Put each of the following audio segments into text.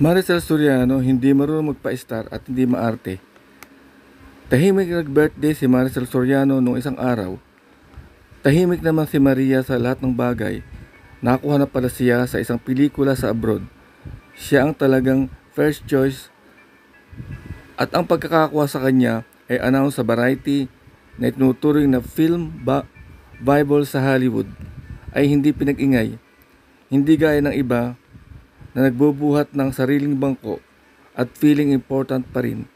Maricel Soriano hindi marunong magpa-star at hindi maarte. Tahimik nag-birthday si Maricel Soriano noong isang araw. Tahimik naman si Maria sa lahat ng bagay. Nakuha na pala siya sa isang pelikula sa abroad. Siya ang talagang first choice at ang pagkakakuha sa kanya ay announce sa Variety na itinuturing na film ba Bible sa Hollywood ay hindi pinag-ingay. Hindi gaya ng iba na nagbubuhat ng sariling bangko at feeling important pa rin.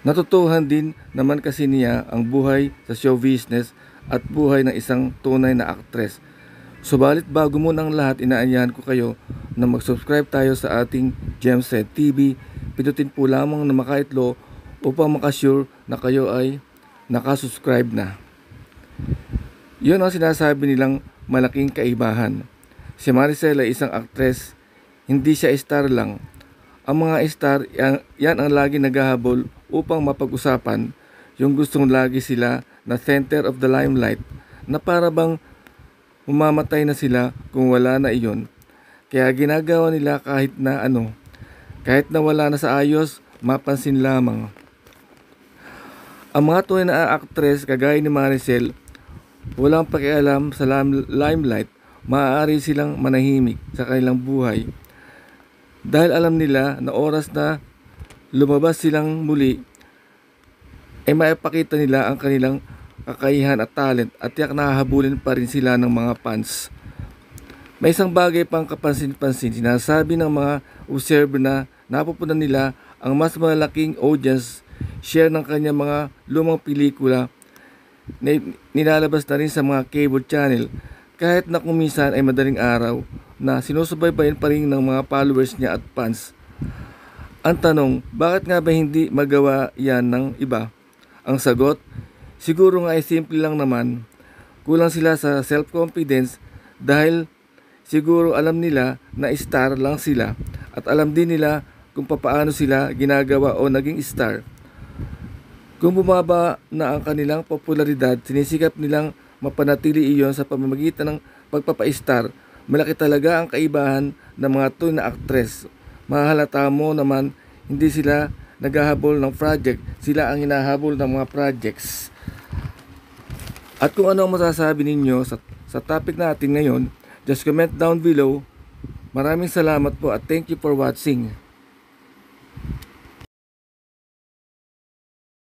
Natutuhan din naman kasi niya ang buhay sa show business at buhay ng isang tunay na aktres. Subalit bago mo ng lahat, inaanyahan ko kayo na mag-subscribe tayo sa ating Gemset TV. Pindutin po lamang na makaitlo upang makasure na kayo ay nakasubscribe na. Yun ang sinasabi nilang malaking kaibahan. Si Maricel ay isang aktres, hindi siya star lang. Ang mga star, yan, yan ang lagi naghahabol upang mapag-usapan yung gustong lagi sila na center of the limelight na para bang umamatay na sila kung wala na iyon. Kaya ginagawa nila kahit na ano, kahit na wala na sa ayos, mapansin lamang. Ang mga tunay na aktres kagaya ni Maricel, walang pakialam sa limelight maaari silang manahimik sa kanilang buhay dahil alam nila na oras na lumabas silang muli ay maipakita nila ang kanilang kakayahan at talent at tiyak nahahabulin pa rin sila ng mga fans. May isang bagay pang kapansin-pansin, sinasabi ng mga observer na napupunan nila ang mas malaking audience share ng kanyang mga lumang pelikula na nilalabas na rin sa mga cable channel kahit na kung minsan ay madaling araw na sinusubaybayan pa rin ng mga followers niya at fans. Ang tanong, bakit nga ba hindi magawa yan ng iba? Ang sagot, siguro nga ay simple lang naman. Kulang sila sa self-confidence dahil siguro alam nila na star lang sila at alam din nila kung papaano sila ginagawa o naging star. Kung bumaba na ang kanilang popularidad, sinisikap nilang mapanatili iyon sa pamamagitan ng pagpapa-star. Malaki talaga ang kaibahan ng mga tunay na aktres. Mahalata mo naman hindi sila naghahabol ng project, sila ang hinahabol ng mga projects. At kung ano ang masasabi ninyo sa, sa topic natin ngayon, just comment down below. Maraming salamat po at thank you for watching.